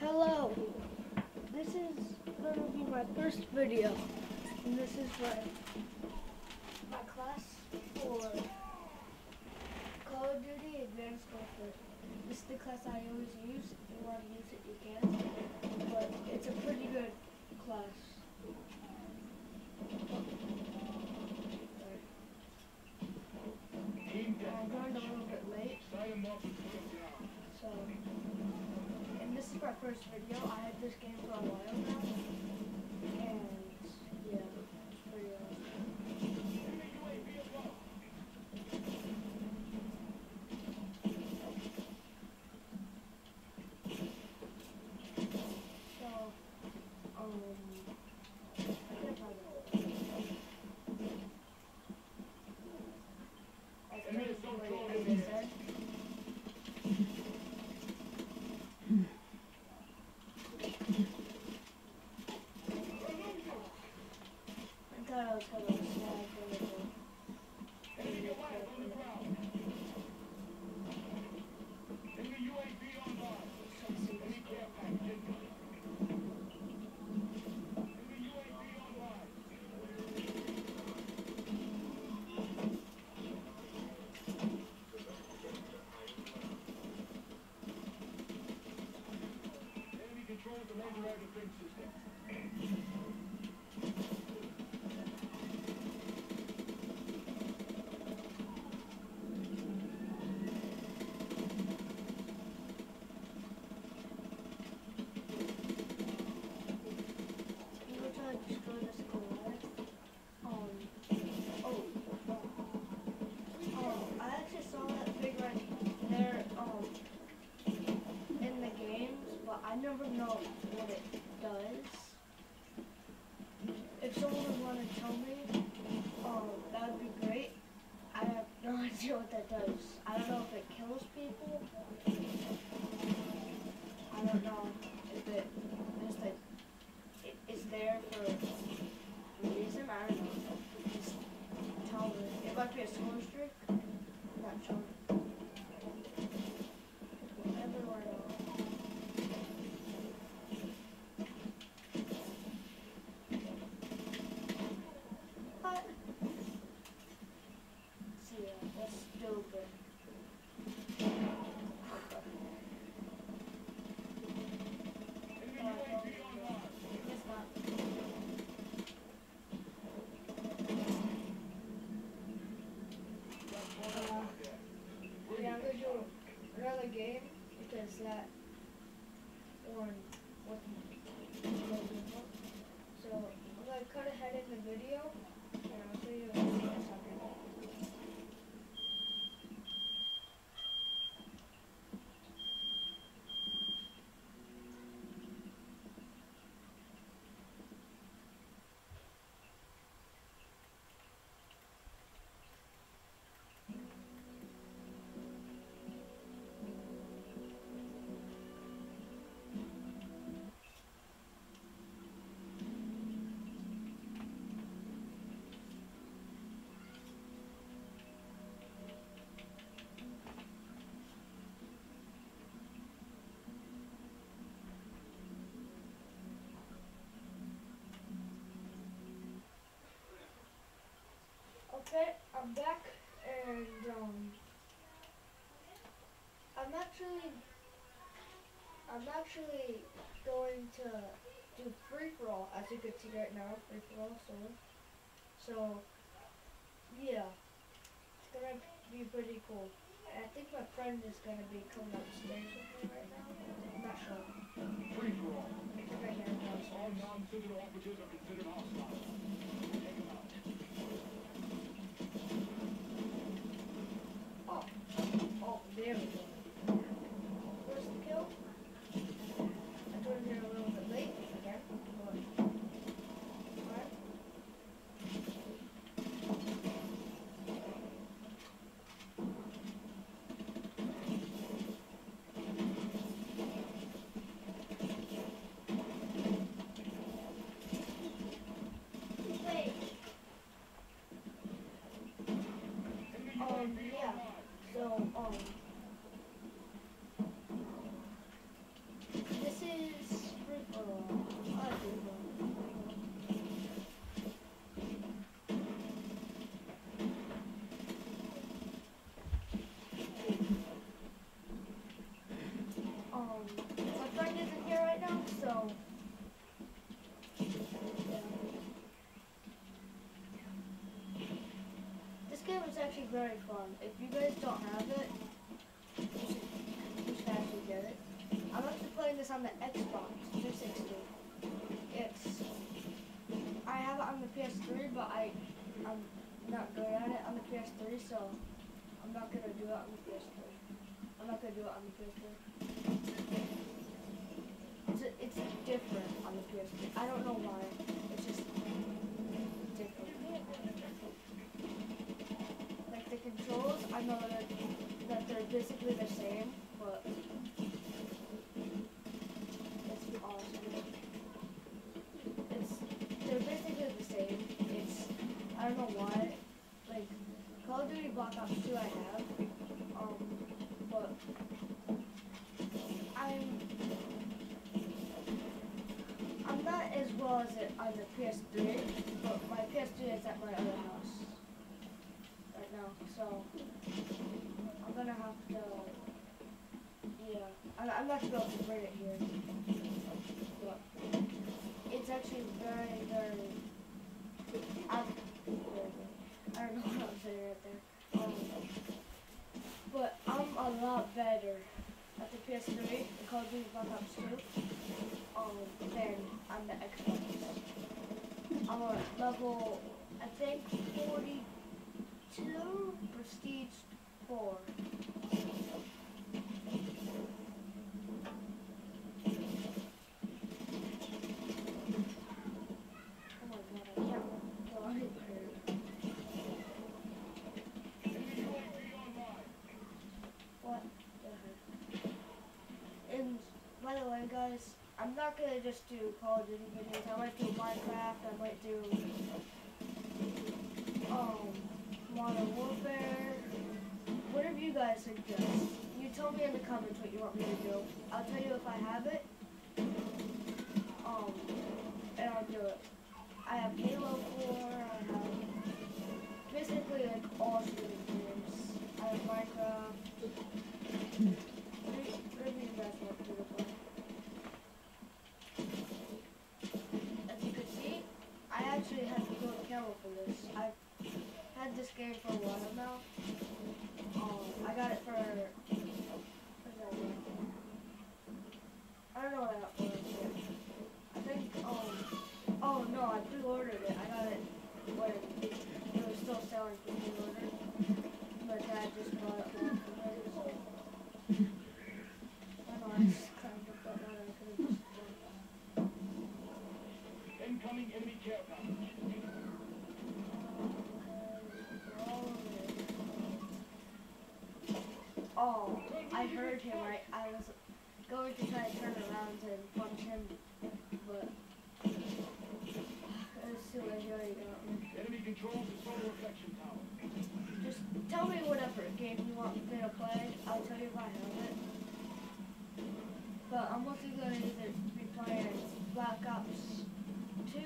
Hello. This is going to be my first video. And this is for my class for Call of Duty Advanced Warfare. This is the class I always use. If you want to use it, you can. But it's a pretty good class. I'm going a little bit late. So, and this is my first video. United Food System. Score streak. Not sure. Everywhere else. What? See, yeah, that's stupid. It's not. Yeah, I'm gonna do another game because that one wasn't So I'm cut ahead in the video. And I'll show you actually I'm actually going to do free for all as you can see right now, free for all so so yeah. It's gonna be pretty cool. I think my friend is gonna be coming upstairs with me right now. I'm not sure. Free for all. I think I hear him All non-civil officers are considered hostile. Take them out. Oh, oh, there we go. Where's the kill? I joined here a little bit late again, but alright. Um, my friend isn't here right now, so. yeah. This game is actually very fun. If you guys don't have it, you should, you should actually get it. I'm actually playing this on the Xbox 360. It's I have it on the PS3, but I I'm not good at it on the PS3, so I'm not gonna do it on the PS3. I'm not gonna do it on the PS3. It's it's different on the PS3. I don't know why. It's just different. Like the controls, I know that that they're basically the same, but it's awesome. It's they're basically the same. It's I don't know why. Like Call of Duty Black Ops 2 I have. Um but I'm I'm not as well as it on the PS3, but my PS3 is at my other house right now, so I'm gonna have to yeah. I'm, I'm not be able to bring it here. But it's actually very, very I'm, I don't know what I'm saying right there. Um, but I'm a lot better at the PS3 in Call of Duty Black Ops 2 um, than on the Xbox. I'm a level, I think, 42, Prestige 4. Oh my god, I can't go anywhere. What the heck? And by the way, guys, I'm not gonna just do Call of Duty videos. I might do Minecraft. I might do um Modern Warfare. Whatever you guys suggest. You tell me in the comments what you want me to do. I'll tell you if I have it. Um, and I'll do it. I have Halo 4. I have basically like all shooting games. I have Minecraft. Whatever you guys want to. As you can see, I actually have to go camera for this. I've had this game for a while now. I got it for. I don't know what I got for it. I think. Um. Oh no, I pre-ordered it. I got it when it was still selling for pre-order. Dad just bought it. I know I just kind of looked at that. I could have just. done Incoming enemy care package. Oh, I heard him. I, I was going to try to turn around and punch him, but it was too late. He already got me. Enemy controls the solar reflection tower. Just tell me whatever game you want me to play. I'll tell you if I have it. But I'm mostly going to either be playing Black Ops 2,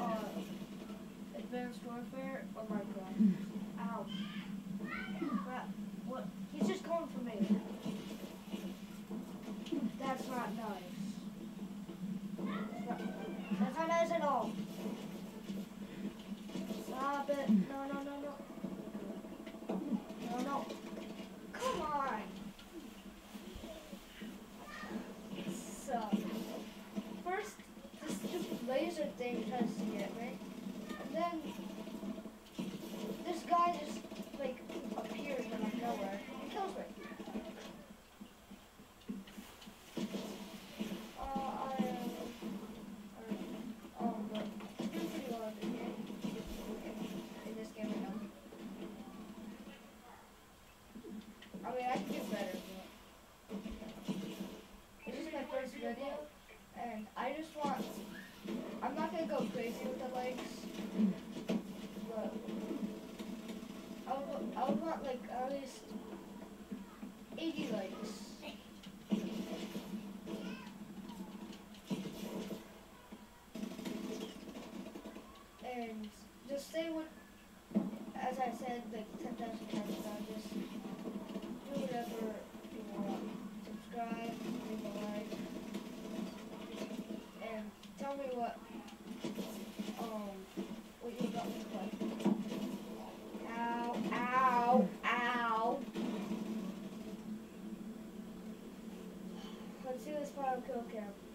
or Advanced Warfare, or Minecraft. Ow. Crap. What? He's just going for me. That's not nice. That- That's not nice at all. Stop it. No, no, no, no. No, no. Come on. So, first, this stupid laser thing Alice, 80 likes. And just say what, as I said, like 10,000 times about just do whatever you want. Subscribe, leave a like, and tell me what, um, see this final kill